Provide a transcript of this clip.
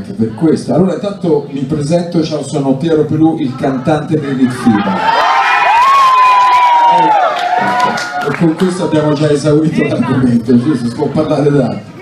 anche per questo. Allora intanto mi presento, ciao sono Piero Pelù, il cantante dei Litfiba. Eh, ecco, e con questo abbiamo già esaurito l'argomento, giusto? Si può parlare d'altro.